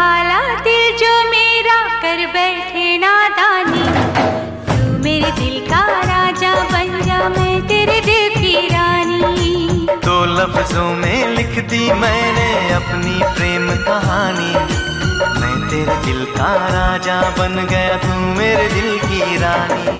दुखाला दिल जो मेरा कर बैठे नादानी। तू मेरे दिल का राजा बन जा, मैं तेरे दिल की रानी। दो लफ्जों में लिख दी मैंने अपनी प्रेम कहानी। मैं तेरे दिल का राजा बन गया, तू मेरे दिल की रानी।